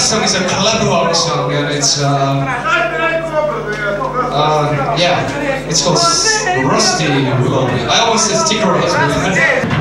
next song is a collaborative song, and it's uh, uh, yeah, it's called Rusty Willoughby. I always say sticker Rusty.